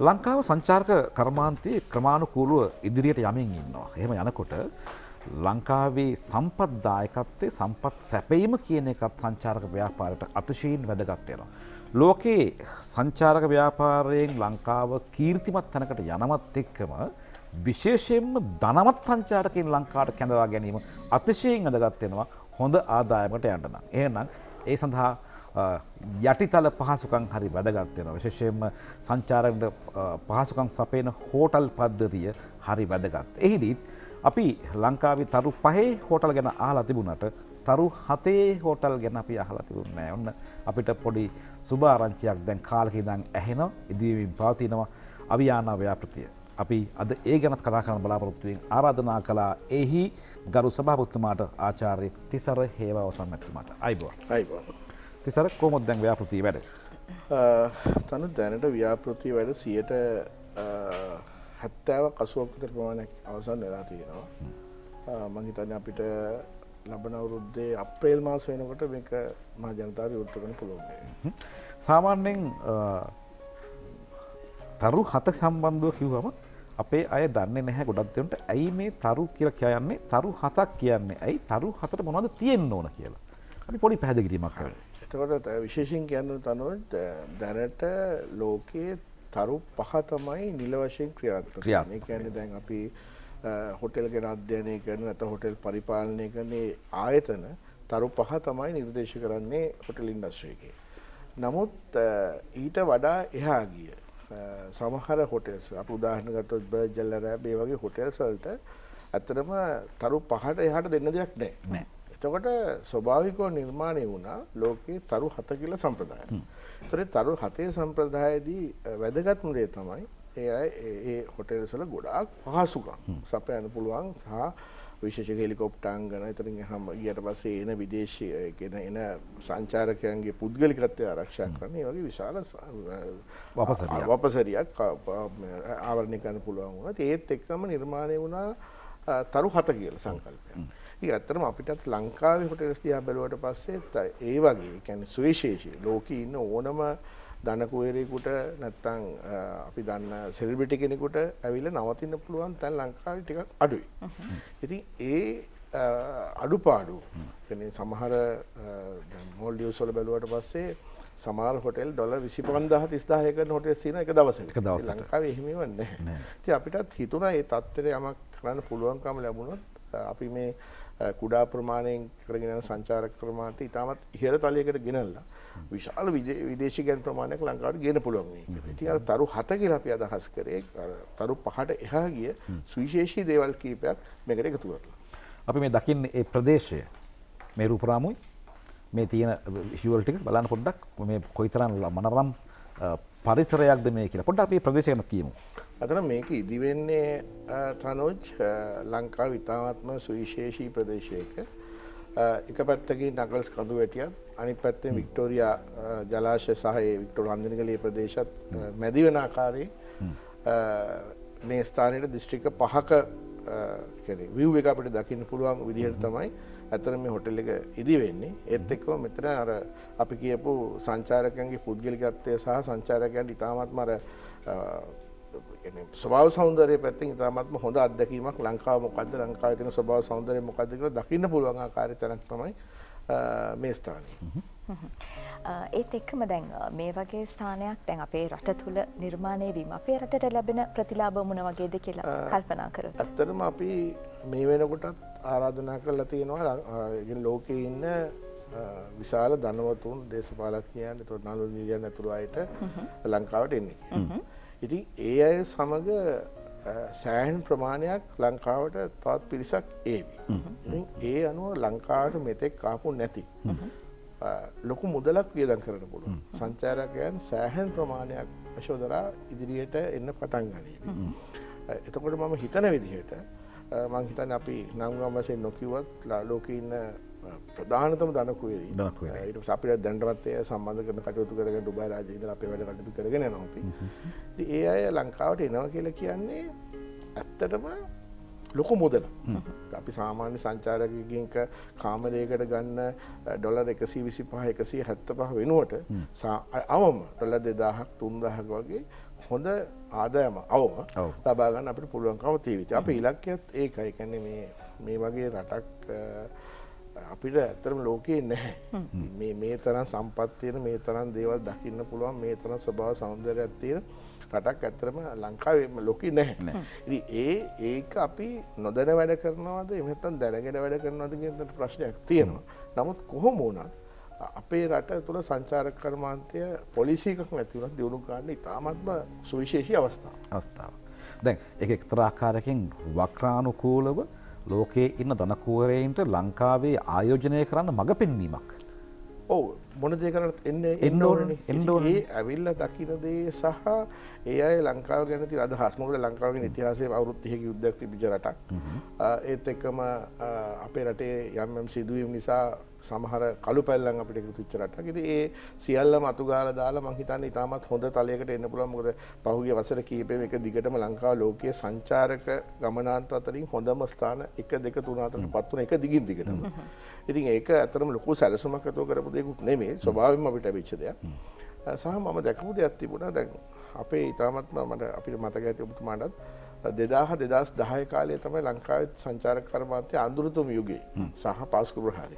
ලංකාව සංචාර්ක කර්මාන්තයේ ක්‍රමාණුකූලුව ඉදිරියට යමින් ඉන්නවා. එහෙම යනකොට ලංකාවේ සම්පත්දායකත්වයේ සම්පත් සැපීම කියන එකත් සංචාරක ව්‍යාපාරයට අතිශයින් වැදගත් වෙනවා. ලෝකේ සංචාරක ව්‍යාපාරයෙන් ලංකාව කීර්තිමත් තැනකට යනවත් එක්කම විශේෂයෙන්ම ධනවත් සංචාරකයන් ලංකාවට කැඳවා ගැනීම අතිශයෙන් වැදගත් වෙනවා හොඳ ආදායමකට යන්න නම්. එහෙනම් ඒ සඳහා යටිතල පහසුකම් හරි වැදගත් වෙනවා. විශේෂයෙන්ම සංචාරකයන්ට පහසුකම් සපයන හෝටල් පද්ධතිය හරි වැදගත්. එහිදීත් අපි ලංකාවේ තරු පහේ හෝටල් ගැන අහලා තිබුණට තරු හතේ හෝටල් ගැන අපි අහලා තිබුණේ නැහැ. ඔන්න අපිට පොඩි සුභ ආරංචියක් දැන් කාලෙක ඉඳන් ඇහෙනවා. ඉදිරියෙන් පවතිනවා අවියානා ව්‍යාපෘතිය. අපි අද ඒ ගැනත් කතා කරන්න බලාපොරොත්තුවෙන් ආරාධනා කළා එහි ගරු සභාපතිතුමාට ආචාර්ය තිසර හේවාවසන් මැතිතුමාට. අයිබෝන්. අයිබෝන්. තිසර කොහොමද දැන් ව්‍යාපෘතිය වැඩ? තනු දැනට ව්‍යාපෘතිය වැඩ 70ක් 80ක් විතර ප්‍රමාණයක් අවසන් වෙලා තියෙනවා. මම හිතන්නේ අපිට ලබන අවුරුද්දේ අප්‍රේල් මාස වෙනකොට මේක මහ ජනතාව කරන්න පුළුවන්. සාමාන්‍යයෙන් තරු හත සම්බන්ධව කිව්වම අපේ අය දන්නේ නැහැ ගොඩක් දෙනට ඇයි මේ තරු කියලා කියන්නේ තරු හතක් කියන්නේ ඇයි තරු හතට මොනවද තියෙන්න ඕන කියලා. අපි පොඩි පැහැදිලි කිරීමක් කරමු. එතකොට විශේෂයෙන් කියන්න තනුව දැනට ලෝකයේ තරු පහ තමයි නිල වශයෙන් ක්‍රියාත්මක. ඒ කියන්නේ දැන් අපි හොටෙල් ගැන අධ්‍යයනය කරන නැත්නම් හොටෙල් පරිපාලනය කරන ආයතන තරු පහ තමයි නිර්දේශ කරන්නේ හොටෙල් ඉන්ඩස්ට්‍රි එකේ. නමුත් ඊට වඩා එහා ගිය සමහර හොටෙල්ස් අප උදාහරණ ගත්තොත් බර්ජල් රෑබ් වගේ හොටෙල්ස් වලට ඇත්තටම තරු පහට එහාට දෙන්න දෙයක් නැහැ. එතකොට ස්වභාවිකව නිර්මාණය වුණා ලෝකයේ තරු හත කියලා සම්ප්‍රදාය. ඒතර තරු හතේ සම්ප්‍රදායේදී වැදගත්ම දේ තමයි ඒ ඒ හොටෙල්ස් වල ගොඩාක් පහසුකම්. සපයන්න පුළුවන් සහ විශේෂ හෙලිකොප්ටාංගන එතරින් හම ඊට පස්සේ එන විදේශය ගෙන එන සංචාරකයන්ගේ පුද්ගලිකත්වය ආරක්ෂා කරන ඒ වගේ විශාල වපසරියක්. ආවරණය කරන්න පුළුවන් වුණා. ඒත් එක්කම නිර්මාණය වුණා තරු හත කියලා සංකල්පය. ඉතින් ඇත්තටම අපිටත් ලංකාවේ හොටෙල්ස් දිහා බැලුවට පස්සේ ඒ වගේ කියන්නේ සුවිශේෂී ලෝකේ ඉන්න ඕනම ධනකුවරයෙකුට නැත්තම් අපි දන්න සෙලිබ්‍රිටි කෙනෙකුට ඇවිල්ලා නවතින්න පුළුවන් තැන් ලංකාවේ ටිකක් අඩුයි. ඉතින් ඒ අඩුපාඩු සමහර මෝල්ඩිව්ස් වල බැලුවට පස්සේ සමහර හොටෙල් ඩොලර් 25000 30000 කරන හොටෙල්ස් තියෙනවා එක. ලංකාවේ එහෙමව නැහැ. ඉතින් අපිටත් හිතුණා මේ තත්ත්වයට යමක් කරන්න පුළුවන්කම ලැබුණොත් අපි මේ කුඩා ප්‍රමාණයෙන් කරගෙන සංචාරක ප්‍රමාණය ඉතාමත් ඉහළ තලයකට ගෙනල්ලා විශාල විදේශිකයන් ප්‍රමාණයක් ලංකාවට ගේන්න පුළුවන් මේක. ඉතින් අර තරු 7 කියලා අපි අදහස් කරේ තරු 5ට එහා ගිය සුවිශේෂී දේවල් කීපයක් මේකට එකතු කරලා. අපි මේ දකින්නේ ඒ ප්‍රදේශය මේ රූපරාමුයි මේ තියෙන විෂුවල් ටික බලන්න පොඩ්ඩක් මේ කොයිතරම් මනරම් පරිසරයක්ද මේ කියලා. පොඩ්ඩක් අපි ප්‍රදේශය ගැන කියමු. අතන මේක ඉදිවෙන්නේ තනෝජ් ලංකාව ඉතාමත්ම සුවිශේෂී ප්‍රදේශයක එක පැත්තකින් නගල්ස් කඳු වැටියත් අනිත් පැත්තෙන් වික්ටෝරියා ජලාශය සහ ඒ වික්ටෝරියා අන්දනගලේ ප්‍රදේශත් මැදි වෙන ආකාරයේ මේ ස්ථානයේ දිස්ත්‍රික්ක පහක view එක අපිට දකින්න පුළුවන් විදිහට තමයි ඇත්තට මේ හොටෙල් එක ඉදි වෙන්නේ. ඒත් එක්කම මෙතන අර අපි කියපු සංචාරකයන්ගේ පුද්ගලිකත්වය සහ සංචාරකයන්ට ඉතාමත්ම අර ස්වභාව සෞන්දරය පැත්තිෙන් ඉතාමත්ම හොඳ අත්දැකීමක් ලංකාව මොකක්ද ලංකාව තින ස්වභාව සෞන්දරය මොකක්ද කියලා දකින්න පුළුවන් ආකාරය තැනක් තමයි මේ ස්ථානය. ඒත් එක්කම දැන් මේ වගේ ස්ථානයක් දැන් අපේ රට තුළ නිර්මාණය වීම අපේ රටට ලැබෙන ප්‍රතිලාභ මොන වගේද කියලා කල්පනා කරොත්. ඇත්තටම අපි මේ වෙනකොටත් ආරාධනා කරලා තියෙනවා ලෝකයේ ඉන්න විශාල ධනවතුන් දේශපාලකයන් එතකොට නළු නිලියන් ඇතුළු අයට ලංකාවට එන්නේ. ඉතින් ඒ අය සමග සෑහන් ප්‍රමාණයක් ලංකාවට තවත් පිරිසක් ඒවි. ඒ අනුව ලංකාවට මෙතෙක් ආපු නැති. ලොකු මුදලක් වියදම් කරන්න පුළුවන්. සංචාරකයන් සෑහන් ප්‍රමාණයක් යශෝදරා ඉදිරියට එන්න පටන් ගනීවි. එතකොට මම හිතන විදිහට මං හිතන්නේ අපි නම් ගම් වශයෙන් නොකියුවත් ලෝකේ ඉන්න ප්‍රධානතම ඊට පස්සේ අපිට දැනටමත් ඒ සම්බන්ධ කරන කටයුතු කරගෙන රාජ්‍යයේ ඉඳලා අපේ වැඩ කටයුතු කරගෙන. ඉතින් ඒ අය ලංකාවට එනවා කියලා කියන්නේ ඇත්තටම ලොකු මුදල. අපි සාමාන්‍ය සංචාරකකින්ක කාමරයකට ගන්න ඩොලර් එකසී විසි පහ එකසී හැත්ත පහ වෙනුවට අවම ඩොල දෙදාහක් තුන්දහක වගේ හොඳ ආදායම අවම ලබාගන්න අපට පුළුවන්කම තීවිත අප ඉලක්කයත් ඒකයි. කැන්නේ මේ මේ වගේ රටක් අපිට ඇත්තරම ලෝකයේ නැහැ. මේ තරම් සම්පත්තියන මේ තරම් දේවල් දකින්න පුළුවන් මේ තරම් ස්වභාව සෞන්දරයක් තියෙන රටක් ඇත්තරම ලංකාවම ලොකි නැහැ. ඒ ඒක අපි නොදැන වැඩ කරනවාද? එමතන් දැනගෙන වැඩ කරනවාද කියන්නට ප්‍රශ්නයක් තියෙනවා. නමුත් කොහොම වුණත් අපේ රට තුළ සංචාරක කර්මාන්තය පොලිසිකක් නැතිවුණත් දියුණු කාණ්ඩ ඉතාමත්ම සුවිශේෂී අවස්ථාව අවස්ථාව. දැන් එක එක්තරාකාරකින් වක්‍රානුකූලව ලෝකයේ ඉන්න දනකුවරයින්ට ලංකාවේ ආයෝජනය කරන්න මඟ පෙන්වීමක්. ඔව මොන දෙකරත් එන්න එන්න ඕන ඒ ඇවිල්ල දකිනදේ සහ ඒ ලංකාව ගැනති අද හස්මකද ලංකාවෙන් ඉතිහාසේ අවුරුත්තියක යුද්ධක් තිබිජ රටක්. ඒත් එක්කම අපේ රටේ යම්ම් සිදුවීම් නිසා සමහර කළු පැල්ලන් අපිට තුච්ච රටක්. ඉතින් ඒ සියල්ලම අතුගාල දාලා මං හිතන්නේ ඉතාමත් හොඳ තලයකට එන්න පුළුවන්. මොකද පහුගිය වසර කීපෙම එක දිගටම ලංකාව ලෝකයේ සංචාරක ගමනාන්ත අතරින් හොඳම ස්ථාන 1 2 3 4 පත් තුන එක දිගින් දිගටම. ඉතින් ඒක ඇත්තටම ලොකු සැලසුමක් ඇතුව කරපු දෙයක්ුත් නෙමෙයි. ස්වභාවයෙන්ම අපිට ලැබිච්ච දෙයක්. සහ මම දැකපු දෙයක් තිබුණා. දැන් අපේ ඉතාමත්ම මට අපිට මතක ඇති ඔබතුමාටත්. දෙදාහ දෙදස් දහය කාලය තමයි ලංකාවත් සංචාරක කරමාන්තය අඳුරතුම යුගේ සහ පාස්කු ප්‍රහාරි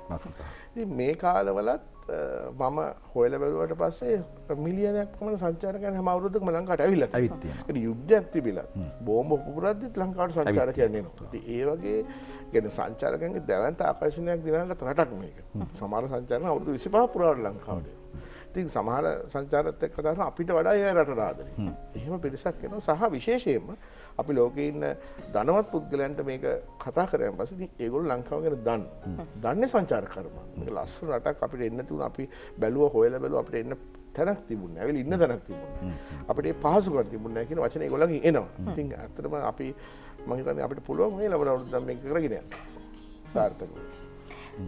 මේ කාලවලත් මම හොයල බැලුවට පස්සේ මිලියනයක් පමණ සංචාරකයන් හැම අවුරුද්දකම ලංකාවට ඇවිල්ලා ඇවිත් යුද්ධයක් තිබිලා. බෝම්බ පුපුරද්දිත් ලංකාවට සංචාරකයන් එනවා. ඒ වගේ ගැන සංචාරකයන්ගේ දැවන්ත ආකර්ෂණයක් දිනාගත් රටක් මේක. සමහර සංචාරක අවුරුදු 25 පුරාවට ලංකාවට ඉතින් සමහර සංචාරත් එක්ක දාන අපිට වඩා ඒ රටට ආදරේ. එහෙම පිරිසක් එනවා. සහ විශේෂයෙන්ම අපි ලෝකේ ඉන්න ධනවත් පුද්ගලයන්ට මේක කතා කරාන් පස්සේ ඉතින් ඒගොල්ලෝ ලංකාව ගැන දන්න. දන්නේ සංචාර කර්ම. මේක ලස්සන රටක් අපිට එන්න තුන අපි බැලුවා හොයලා බැලුවා අපිට එන්න තැනක් තිබුණ ඇවිල් ඉන්න තැනක් තිබුණ අපට පහසුකන් තිබුණ කියන වචන ගොලග එනවා. ඉතින් ඇත්තටම අපි මහිතන අපිට පුළුවන් මේ ලබන අවුරුද්දම් මේක කරගෙන සාර්ථක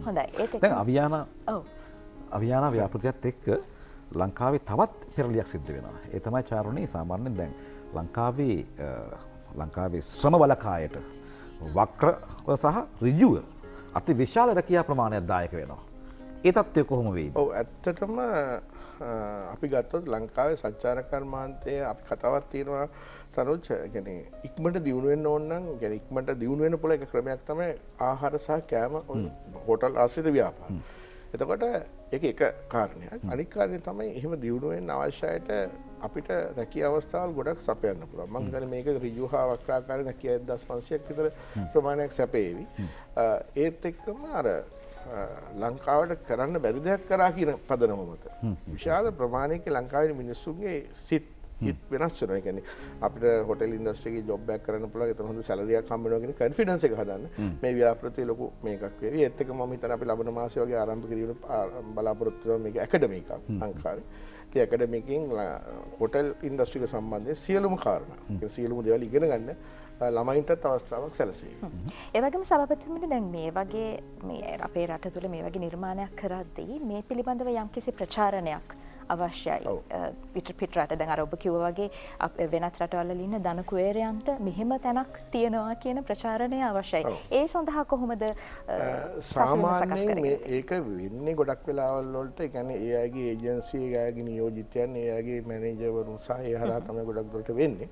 හොඳයි. ඒ අවියාන අවියාන ව්‍යාපෘතියත් එක්ක ලංකාවේ තවත් පෙරලියක් සිද්ධ වෙනවා. ඒ තමයි චාරුණේ සාමාන්‍යයෙන් දැන් ලංකාවේ ලංකාවේ ශ්‍රම බලකායට වක්‍රව සහ ඍජුව අති විශාල රැකියා ප්‍රමාණයක් දායක වෙනවා. ඒ තත්ත්වය කොහොම වෙයිද? ඔව් ඇත්තටම අපි ගත්තොත් ලංකාවේ සංචාර කර්මාන්තය අපි කතාවක් තියෙනවා සරෝජ් ගැන ඉක්මට දියුණුවෙන් ඕන්නම් ගැන ඉක්මට දියුණුවෙන පොළ එක ක්‍රමයක් තමයි ආහාර සහ කෑම හෝටල් ආශ්‍රිත ව්‍යාපාර. එතකොට එක එක කාරණයක් අනිකාරය තමයි එහෙම දියුණුවෙන් අවශ්‍යයට අපිට රැකිය අවස්ථාවල් ගොඩක් සපයන්න පුළුවන්. මං හිතන්නේ මේක ඍජු හා වක්‍රාකාර රැකිය 1500ක් විතර ප්‍රමාණයක් සැපේවි. ඒත් එක්කම අර ලංකාවට කරන්න බැරි දෙයක් කරා කියන පදනම මත විශාල ප්‍රමාණයක ලංකාවේ මිනිස්සුන්ගේ සිත් හිත් වෙනස් වෙනවා. ඒ කියන්නේ අපිට හොටෙල් ඉන්ඩස්ට්‍රි එකේ ජොබ් එකක් කරන්න පුළුවන්. ඒතන හොඳ වෙනවා කියන කොන්ෆිඩන්ස් එක හදන්න. මේ ව්‍යාපෘතිය ලොකු මේකක් වේවි. ඒත් එක්ක මම හිතන්නේ අපි ලබන මාසෙ වගේ ආරම්භ කිරීමට බලාපොරොත්තු වෙනවා මේක ඇකඩමි එකක් ලංකාවේ. ඉතින් ඇකඩමිකින් හොටෙල් ඉන්ඩස්ට්‍රි එක සම්බන්ධයෙන් සියලුම කාරණා. ඒ සියලුම දේවල් ඉගෙන ගන්න ළමයින්ටත් අවස්ථාවක් සැලසේ. ඒවගේම සභපතිතුමට දැන් මේ වගේ මේ අපේ රට තුළ මේ වගේ නිර්මාණයක් කරද්දී මේ පිළිබඳව යම්කිසි ප්‍රචාරණයක් අවශ්‍යයි. පිට පිටරට දැන් අර ඔබ කිව්ව වගේ වෙනත් රටවල ඉන්න ධන කුවේරයන්ට මෙහෙම තැනක් තියෙනවා කියන ප්‍රචාරණය අවශ්‍යයි. ඒ සඳහා කොහොමද සාමාන්‍යයෙන් ඒක වෙන්නේ ගොඩක් වෙලාවල් වලට. ඒ කියන්නේ ඒ අයගේ ඒජන්සි ඒ අයගේ නියෝජිතයන් ඒ අයගේ මැනේජර්වරුන් සහ ඒ හරහා තමයි ගොඩක් දුරට වෙන්නේ.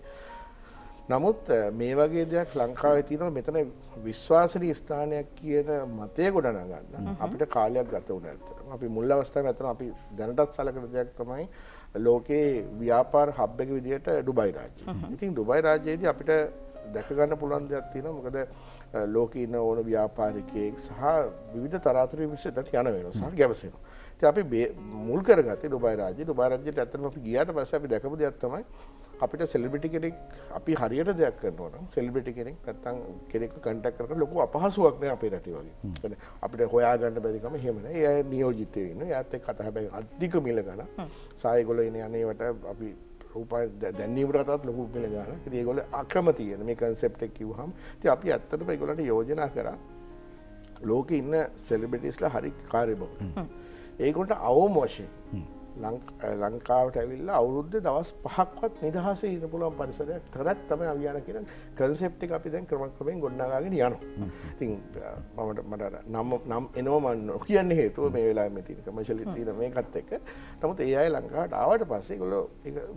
නමුත් මේ වගේ දෙයක් ලංකාවේ තියෙනවා මෙතන විශ්වාසනීය ස්ථානයක් කියන මතය ගොඩනගන්න අපිට කාලයක් ගත වුණා ඇත්තටම. අපි මුල් අවස්ථාවේ ඇත්තටම අපි දැනටත් සැලකන දෙයක් තමයි ලෝකේ ව්‍යාපාර හබ් එක විදිහට ඩුබයි රාජ්‍යය. ඉතින් ඩුබයි රාජ්‍යයේදී අපිට දැක ගන්න පුළුවන් දෙයක් තියෙනවා. මොකද ලෝකේ ඉන්න ඕන ව්‍යාපාරිකයෙක් සහ විවිධ තරාතුරු මිනිස්සු එතනට යන වෙනවා සහ ගැවසෙනවා. ඉතින් අපි මුල් කරගත්තේ ඩුබයි රාජ්‍යය. ඩුබයි රාජ්‍යයට ඇත්තටම අපි ගියාට පස්සේ අපි දැකපු දෙයක් තමයි අපිට සෙලිබිටි කෙනෙක් අපි හරියට දෙයක් කරනවා නම් සෙලිබිටි කෙනෙක් නැත්තම් කෙනෙක්ව කන්ටැක්ට් කරලා ලොකු අපහසුයක් නෑ අපේ රටේ වගේ. අපිට හොයාගන්න බැරි කම එහෙම නෑ. ඒ අය නියෝජිතයෝ ඉන්නවා. එයාත් එක්ක කතා හැබැයි අධික මිල ගන්න. සායගොල්ලෝ ඉන්නේ අනේවට අපි රූපය දැන්වීමට කතාත් ලොකු මිල ගන්න. ඉතින් ඒගොල්ලෝ අකමැති වෙන මේ කන්සෙප්ට් එක කිව්වහම ඉතින් අපි ඇත්තටම ඒගොල්ලන්ට යෝජනා කරා ලෝකේ ඉන්න සෙලිබ්‍රිටිස්ලා හරි කාර්යබහුල. ඒගොල්ලන්ට අවම වශයෙන් ලංකාවට ඇවිල්ල අවුරුද්ධ දවස් පහක්වත් නිදහස ඉන්න පුළුවන් පරිසරයක් තරත් තම අවියාන කියන කන්සෙප්ටි අපි දැන් ක්‍රමක්‍රමෙන් ගොඩනාගගෙන යන ඉතින් මමට මට නම් නම් එනෝමන්න කියන්න හේතුව මේ වෙලා මෙති කමශල තින මේකත් එක්ක. නමුත් ඒ අයි ලංකාට ආවට පස්සේ කොලො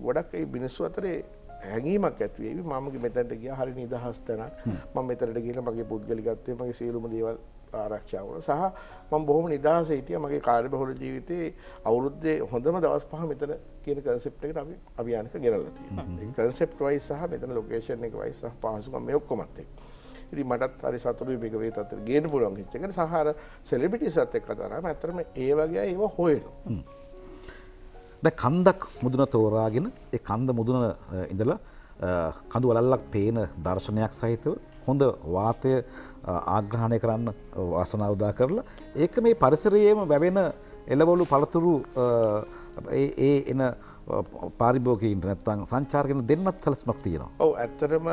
ගොඩක් බිනිස්සු අතරේ හැඟීමක් ඇත්වේ මමගේ මෙතැට ගිය හරි නිදහස් තැනක්. ම මෙතරට කියල මගේ පුද්ගලිකත්වය මගේ සේරුම දේවල් ආරක්ෂාවන සහ මම බොහොම නිදහස හිටිය මගේ කාර්ය බහුල ජීවිතයේ අවුරුද්දේ හොඳම දවස් පහ මෙතන කියන කන්සෙප්ට එකට අපි අභියානක ගෙනල්ලති කන්සෙප්ට වයි සහ මෙතන ලොකේෂන් එක වයි සහ පහසුකම් මේ ඔක්කොමත්තේ ඉති මටත් හරි සතුරු මේකවේ තත්තර ගේන පුළුවන් හිච්චක සහර සෙලිබිටි සත් එක් කතරම ඇතරම ඒ වගේ ඒව හොයන ද කන්දක් මුදුන තෝරාගෙන ඒ කන්ද මුදුන ඉඳලා කඳු වලල්ලක් පේන දර්ශනයක් සහිතව හොඳ වාතය ආග්‍රහණය කරන්න වාසනාවදා කරලා ඒක මේ පරිසරයේම වැවෙන එලවලු පළතුරු ඒ එන පාරිභෝගීන්ට නැත්තං සංචාරගෙන දෙන්නත් සලස්මක් තියෙනවා. ඔව ඇත්තටම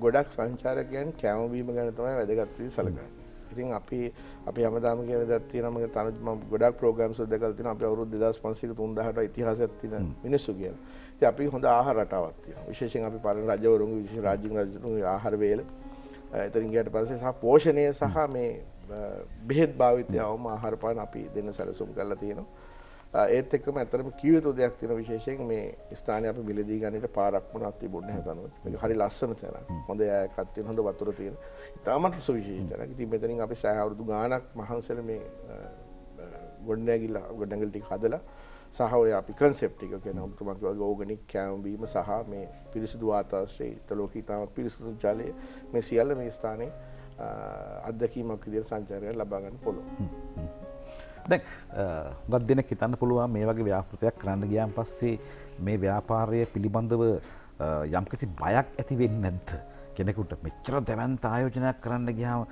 ගොඩක් සංචාරකයන් කෑමවීම ගැන තමයි වැදගත්වී සලකන්න. ඉතින් අපි අපි හමදාම කියන දත්තිය නම තනම ගොඩක් ප්‍රෝගම් සුදකල් තින අප අවුරු දෙදස් පන්සික තුන්දහට ඉතිහාස තින මිනිස්සු කිය අපි හොඳ ආහාර රටාවත්තිය විශේෂෙන් අපි පල රජවරුන් විශ රාජික රජු ආහාර වේල එතරින් ගට පස්සේ සහ පෝෂණය සහ මේ බෙහෙත් භාවිතය අවම ආහාරපාන අපි දෙන්න සැලසුම් කරලා තියෙනවා. ඒත් එක්කම ඇතරම කිවතු දෙයක් තින විශේෂයෙන් මේ ස්ථානය අප මිලදී ගන්නට පාරක්මන අති බොන්න හැතනුව හරි ලස්සන තැන හොඳ යකත්තිය හොඳ වතුර තියෙන. ඉතාමත් සුවිශේෂතන ති මෙතනින් අපි සෑහවුරුදු ගානක් මහන්සල මේ ගොඩනැගිල්ලා ගොඩැගල්ටි හදලා සහ ඔය අපි කන්සෙප්ටික කියන ඔබතුමක් වගේ ඕගනික් කෑම්වීම සහ මේ පිරිසිදු වාතාශ්‍රයේ තලෝක ඉතාමත් පිරිසිදු ජලය මේ සියල්ල මේ ස්ථානයේ අත්දැකීමක් විදිහට සංචාරකයන් ලබා ගන්න පුළුවන්. දැන් ගත් දෙනෙක් හිතන්න පුළුවන් මේ වගේ ව්‍යාපෘතයක් කරන්න ගියාන් පස්සේ මේ ව්‍යාපාරය පිළිබඳව යම්කිසි බයක් ඇති වෙන්නේ නැද්ද? කෙනෙකුට මෙච්චර දැවන්ත ආයෝජනයක් කරන්න ගියාම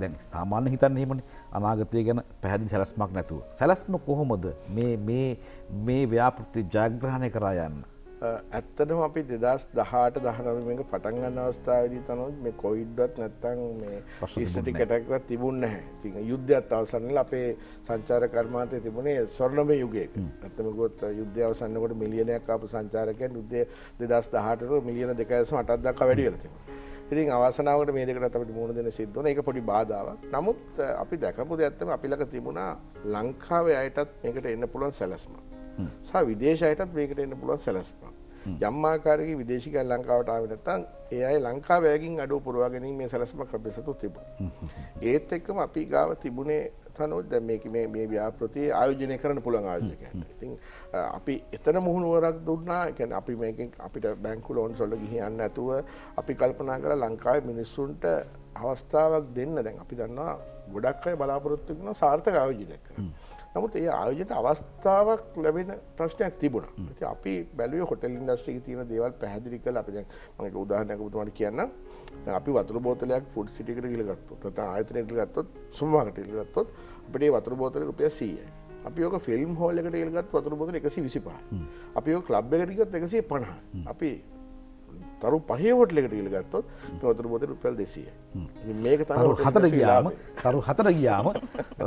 දැන් සාමාන්‍ය හිතන්න එහෙමනේ අනාගතය ගැන පැහැදිලි සැලස්මක් නැතුව. සැලස්ම කොහොමද මේ මේ මේ ව්‍යාපෘති ජයග්‍රහණය කරා යන්න? ඇත්තටම අපි දෙදස් දහට දහනමක පටන්ගන්න අවස්ථාවදී තනුත් මේ කොයිඩ්වත් නැත්තං මේ ශිෂ්ටි කටක්වත් තිබුන්න හැ ති යුද්ධත් අවසන්නල අපේ සංචාර කර්මාතය තිබුණේ ස්වර්ණම යුගයක. ඇත්තමකොත් යුද්ධ අවසන්නකොට මිලියනයක් අප සංචාරකයන් යුද්ධය දෙදස් දහටර මිලියන දෙකයසම අටත් දක්ක වැඩියලතිම ඉතින් අවසනාවට මේ දෙකට අපට මුණ දෙන සිද්ධන එක පොඩි බාධාවක්. නමුත් අපි දැකපු ඇත්තම අපිලක තිබුණා ලංකාවේ අයටත් මේකට එන්න පුළුවන් සැලස්ම සහ විදේශයටත් මේකට එන්න පුළුවන් සැලස්ම යම්මාකාරක විදේශික ලංකාවට ආවනත්තන් ඒ අයි ලංකාවෑගින් අඩු පුරවාගෙනින් මේ සැලස්ම ක්‍රපෙසතු තිබුණ. ඒත් එක්කම අපි ගාව තිබුණේ තනොත් දැ මේක මේ ව්‍යාපෘතිය ආයෝජනය කරන පුළන් ආයෝජකයන්ට ඉතින් අපි එතන මුහුණුවරක් දුන්නා. එකැන අපි මේකින් අපිට බැංකු ලෝන් සොල්ල ගිහියන්න ඇතුව අපි කල්පනා කර ලංකාව මිනිස්සුන්ට අවස්ථාවක් දෙන්න. දැන් අපි දන්නා ගොඩක් අය බලාපොරොත්තුන සාර්ථක ආයෝජනය කර. නමුත් ඒ ආයෝජයට අවස්ථාවක් ලැබෙන ප්‍රශ්නයක් තිබුණ. ති අපි බැලුව හොටල් ඉන්ඩස්ට්‍රික තියෙන දේවල් පැහදිරි කල අප මගේ උදාහනයකතුමට කියන්න අපි වතුර බෝතලයක් ෆුඩ් සිටිකට ගිලගත්තු තත ආයතනයට ගත්තොත් සුම්වාකට ඉල්ගත්තොත් අපේ වතුර බෝතල රුපය සීය අපි ඕක ෆිල්ම් හෝල් එකට ඉල්ගත් වතුර බෝතල එකසි විසිපා අපි ක්ලබ් එකටිගත් එකසේ පණහ අපි තරු පහෝට ලෙකට ඉල් ගත්තොත් නොතුර බොත රුපල් දෙසිය. මේක තරු හතර ගියාම තරු හතර ගියාම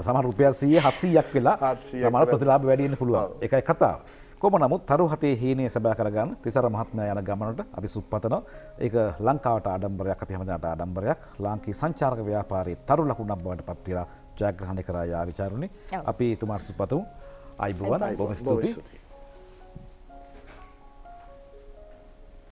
සම රුපියල් සීය හත්සීයක් වෙලා මට ප්‍රතිලාබ වැඩියන්න පුළුවන්. එකයි කතා කොම නමුත් තරු හතේ හේනේ සැබෑ කරගන්න තිසර මහත්මය යන ගමනට අපි සුප්පතන ඒක ලංකාවට ආඩම්බරයක් අපි හමදට ආඩම්බරයක්. ලාංකී සංචාරක ව්‍යාපාරයේ තරු ලකුණක් බවට පත්තිලා ජයග්‍රහණය කරා යා විචාරුණි අපි තුමාට සුපතමු අයිබුවන් බොම ස්තුතියි